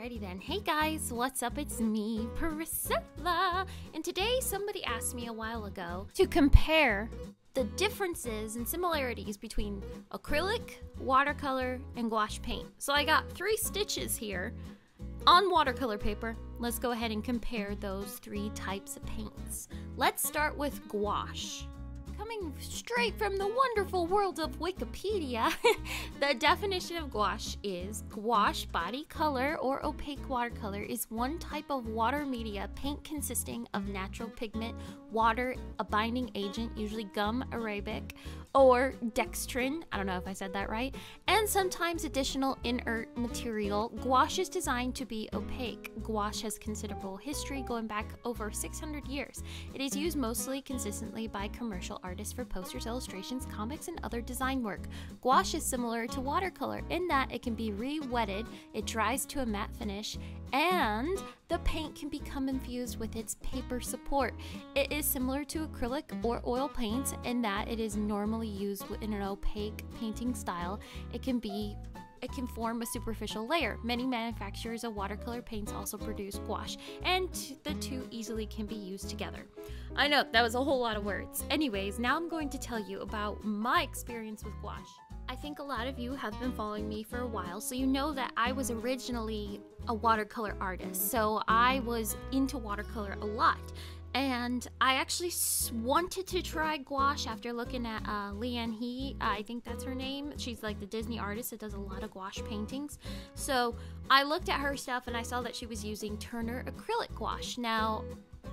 Alrighty then. Hey guys, what's up? It's me, Priscilla. And today somebody asked me a while ago to compare the differences and similarities between acrylic, watercolor, and gouache paint. So I got three stitches here on watercolor paper. Let's go ahead and compare those three types of paints. Let's start with gouache coming straight from the wonderful world of Wikipedia, the definition of gouache is gouache body color or opaque watercolor is one type of water media paint consisting of natural pigment, water, a binding agent, usually gum arabic, or dextrin, I don't know if I said that right, and sometimes additional inert material. Gouache is designed to be opaque. Gouache has considerable history going back over 600 years. It is used mostly consistently by commercial artists for posters, illustrations, comics, and other design work. Gouache is similar to watercolor in that it can be re-wetted, it dries to a matte finish, and the paint can become infused with its paper support. It is similar to acrylic or oil paints in that it is normally used in an opaque painting style. It can be it can form a superficial layer. Many manufacturers of watercolor paints also produce gouache, and the two easily can be used together. I know, that was a whole lot of words. Anyways, now I'm going to tell you about my experience with gouache. I think a lot of you have been following me for a while, so you know that I was originally a watercolor artist. So I was into watercolor a lot. And I actually wanted to try gouache after looking at uh, Lian He. I think that's her name. She's like the Disney artist that does a lot of gouache paintings. So I looked at her stuff and I saw that she was using Turner acrylic gouache. Now,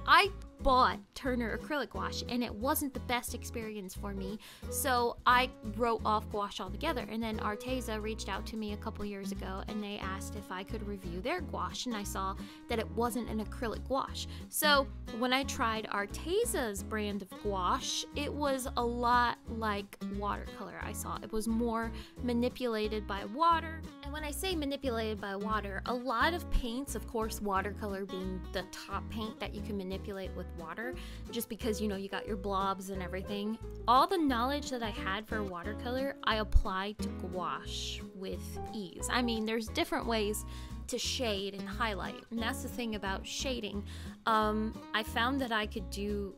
I bought Turner acrylic gouache and it wasn't the best experience for me. So I wrote off gouache altogether. And then Arteza reached out to me a couple years ago and they asked if I could review their gouache. And I saw that it wasn't an acrylic gouache. So when I tried Arteza's brand of gouache, it was a lot like watercolor. I saw it was more manipulated by water. And when I say manipulated by water, a lot of paints, of course, watercolor being the top paint that you can manipulate with water just because you know you got your blobs and everything. All the knowledge that I had for watercolor, I applied to gouache with ease. I mean, there's different ways to shade and highlight, and that's the thing about shading. Um, I found that I could do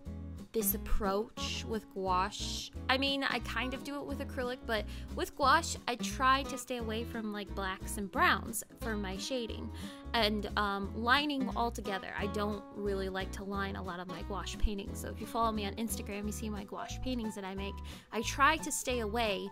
this approach with gouache. I mean, I kind of do it with acrylic, but with gouache, I try to stay away from like blacks and browns for my shading. And um, lining all together. I don't really like to line a lot of my gouache paintings. So if you follow me on Instagram, you see my gouache paintings that I make. I try to stay away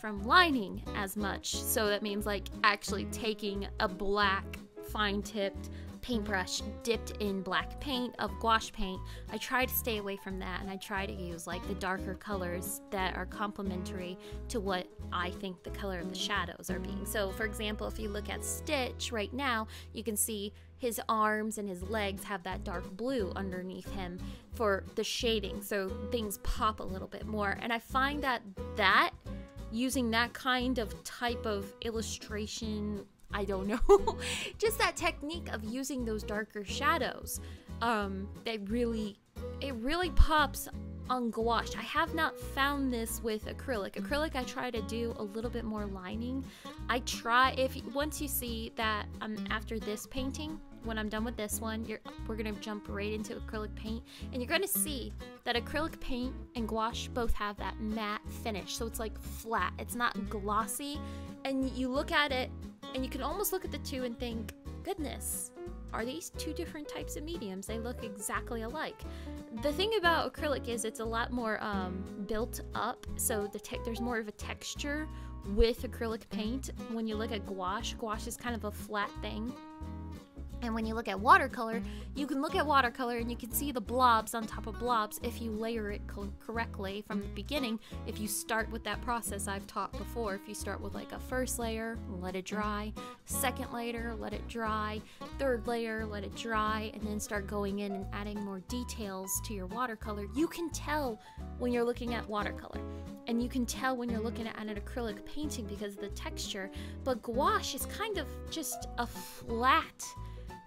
from lining as much. So that means like actually taking a black fine tipped paintbrush dipped in black paint of gouache paint. I try to stay away from that and I try to use like the darker colors that are complementary to what I think the color of the shadows are being. So for example, if you look at Stitch right now, you can see his arms and his legs have that dark blue underneath him for the shading so things pop a little bit more and i find that that using that kind of type of illustration I don't know. Just that technique of using those darker shadows. Um, that really, it really pops on gouache. I have not found this with acrylic. Acrylic, I try to do a little bit more lining. I try, if once you see that I'm um, after this painting, when I'm done with this one, we're gonna jump right into acrylic paint, and you're gonna see that acrylic paint and gouache both have that matte finish. So it's like flat, it's not glossy, and you look at it and you can almost look at the two and think, goodness, are these two different types of mediums? They look exactly alike. The thing about acrylic is it's a lot more um, built up, so the there's more of a texture with acrylic paint. When you look at gouache, gouache is kind of a flat thing. And when you look at watercolor, you can look at watercolor and you can see the blobs on top of blobs if you layer it co correctly from the beginning. If you start with that process I've taught before, if you start with like a first layer, let it dry, second layer, let it dry, third layer, let it dry, and then start going in and adding more details to your watercolor, you can tell when you're looking at watercolor. And you can tell when you're looking at an acrylic painting because of the texture. But gouache is kind of just a flat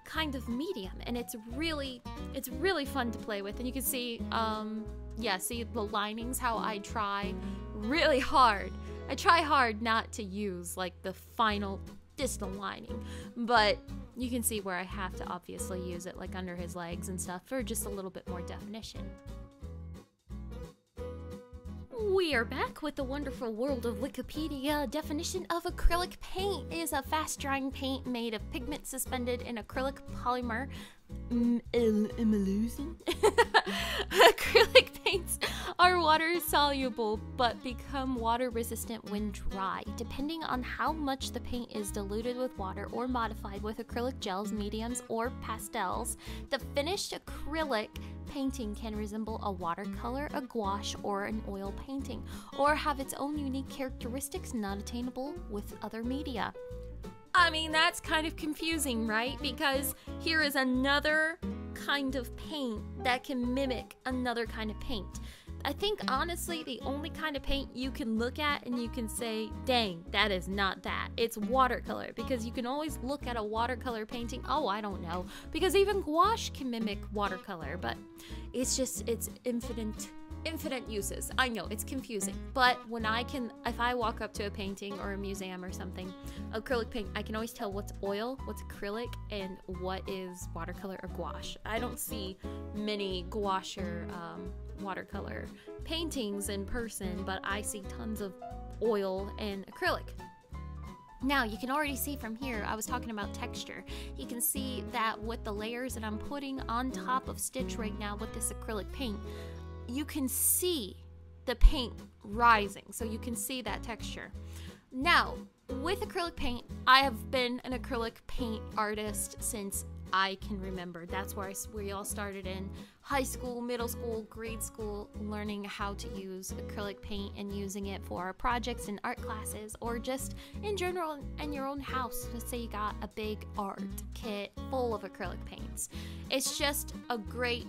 kind of medium and it's really it's really fun to play with and you can see um yeah see the linings how I try really hard I try hard not to use like the final distal lining but you can see where I have to obviously use it like under his legs and stuff for just a little bit more definition. We are back with the wonderful world of Wikipedia. Definition of acrylic paint is a fast drying paint made of pigment suspended in acrylic polymer emulsion. Acrylic paints are water soluble but become water resistant when dry. Depending on how much the paint is diluted with water or modified with acrylic gels, mediums, or pastels, the finished acrylic painting can resemble a watercolor, a gouache, or an oil painting, or have its own unique characteristics not attainable with other media. I mean, that's kind of confusing, right? Because here is another kind of paint that can mimic another kind of paint. I think honestly, the only kind of paint you can look at and you can say, dang, that is not that. It's watercolor because you can always look at a watercolor painting. Oh, I don't know. Because even gouache can mimic watercolor, but it's just, it's infinite infinite uses. I know it's confusing, but when I can, if I walk up to a painting or a museum or something, acrylic paint, I can always tell what's oil, what's acrylic, and what is watercolor or gouache. I don't see many gouache or um, watercolor paintings in person, but I see tons of oil and acrylic. Now you can already see from here, I was talking about texture. You can see that with the layers that I'm putting on top of Stitch right now with this acrylic paint, you can see the paint rising, so you can see that texture. Now, with acrylic paint, I have been an acrylic paint artist since I can remember. That's where I, we all started in high school, middle school, grade school, learning how to use acrylic paint and using it for our projects and art classes, or just in general in your own house. Let's say you got a big art kit full of acrylic paints. It's just a great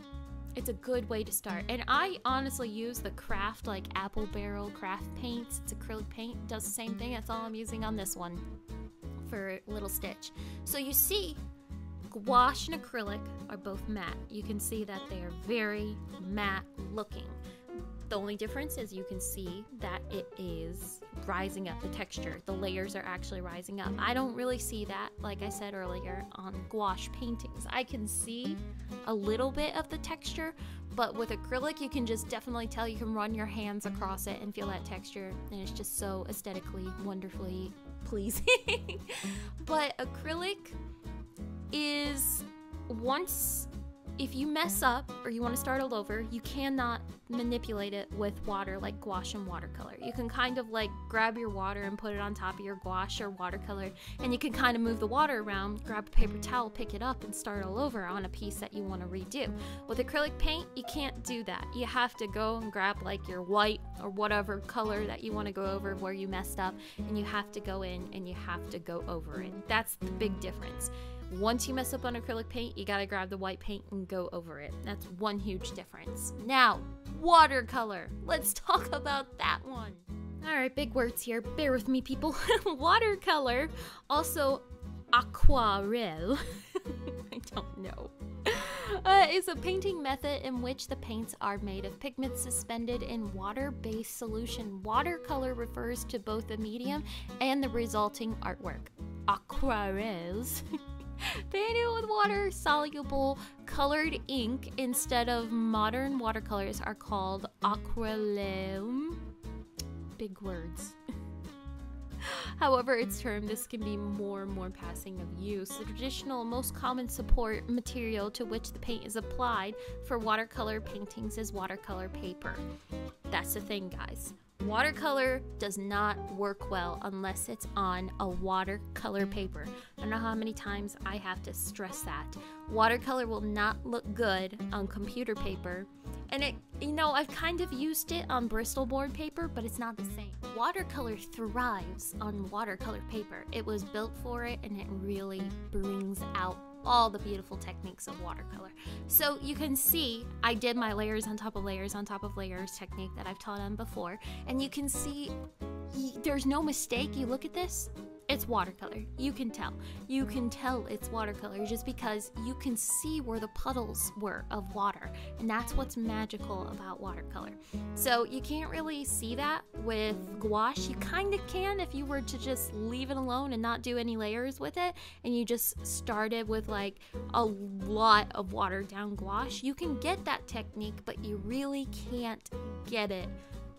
it's a good way to start. And I honestly use the craft, like Apple Barrel craft paints. It's acrylic paint, does the same thing. That's all I'm using on this one for little stitch. So you see, gouache and acrylic are both matte. You can see that they are very matte looking. The only difference is you can see that it is rising up the texture. The layers are actually rising up. I don't really see that, like I said earlier, on gouache paintings. I can see a little bit of the texture, but with acrylic, you can just definitely tell you can run your hands across it and feel that texture, and it's just so aesthetically wonderfully pleasing. but acrylic is once if you mess up or you want to start all over, you cannot manipulate it with water like gouache and watercolor. You can kind of like grab your water and put it on top of your gouache or watercolor, and you can kind of move the water around, grab a paper towel, pick it up, and start all over on a piece that you want to redo. With acrylic paint, you can't do that. You have to go and grab like your white or whatever color that you want to go over where you messed up, and you have to go in and you have to go over it. That's the big difference. Once you mess up on acrylic paint, you gotta grab the white paint and go over it. That's one huge difference. Now, watercolor. Let's talk about that one. All right, big words here. Bear with me, people. watercolor, also aquarelle. I don't know. Uh, is a painting method in which the paints are made of pigments suspended in water-based solution. Watercolor refers to both the medium and the resulting artwork. Aquarelles water soluble colored ink instead of modern watercolors are called aquarelle. Big words. However, its term, this can be more and more passing of use. The traditional, most common support material to which the paint is applied for watercolor paintings is watercolor paper. That's the thing, guys. Watercolor does not work well unless it's on a watercolor paper. I don't know how many times I have to stress that. Watercolor will not look good on computer paper. And it, you know, I've kind of used it on Bristol board paper, but it's not the same. Watercolor thrives on watercolor paper. It was built for it and it really brings out all the beautiful techniques of watercolor. So you can see I did my layers on top of layers on top of layers technique that I've taught on before, and you can see there's no mistake. You look at this, it's watercolor. You can tell. You can tell it's watercolor just because you can see where the puddles were of water. And that's what's magical about watercolor. So you can't really see that with gouache. You kind of can if you were to just leave it alone and not do any layers with it and you just started with like a lot of watered down gouache. You can get that technique, but you really can't get it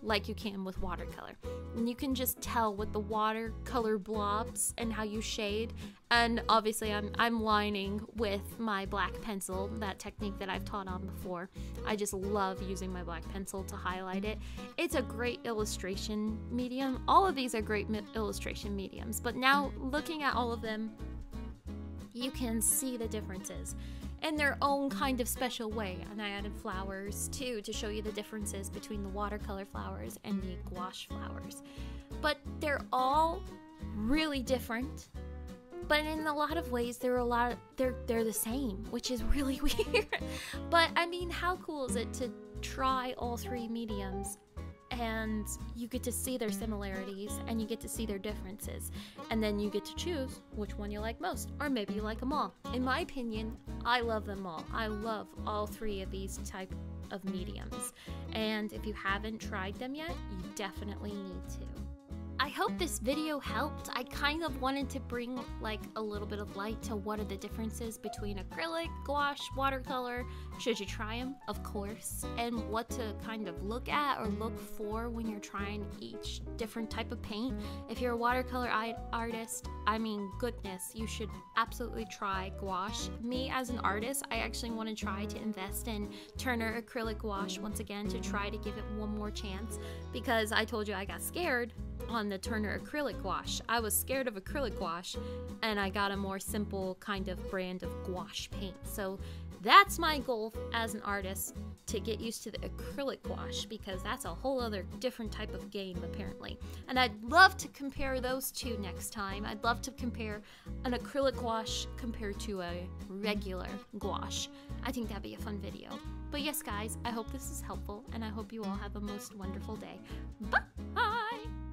like you can with watercolor. And you can just tell with the watercolor blobs and how you shade. And obviously I'm I'm lining with my black pencil, that technique that I've taught on before. I just love using my black pencil to highlight it. It's a great illustration medium. All of these are great illustration mediums, but now looking at all of them, you can see the differences in their own kind of special way. And I added flowers too to show you the differences between the watercolor flowers and the gouache flowers. But they're all really different. But in a lot of ways, they're a lot. Of, they're they're the same, which is really weird. but I mean, how cool is it to try all three mediums and you get to see their similarities and you get to see their differences. And then you get to choose which one you like most or maybe you like them all. In my opinion i love them all. I love all three of these type of mediums. And if you haven't tried them yet you definitely need to I hope this video helped. I kind of wanted to bring like a little bit of light to what are the differences between acrylic, gouache, watercolor, should you try them, of course, and what to kind of look at or look for when you're trying each different type of paint. If you're a watercolor artist, I mean, goodness, you should absolutely try gouache. Me as an artist, I actually want to try to invest in Turner acrylic gouache once again to try to give it one more chance because I told you I got scared on the Turner acrylic gouache. I was scared of acrylic gouache and I got a more simple kind of brand of gouache paint. So that's my goal as an artist to get used to the acrylic gouache because that's a whole other different type of game apparently. And I'd love to compare those two next time. I'd love to compare an acrylic gouache compared to a regular gouache. I think that'd be a fun video. But yes guys, I hope this is helpful and I hope you all have a most wonderful day. Bye!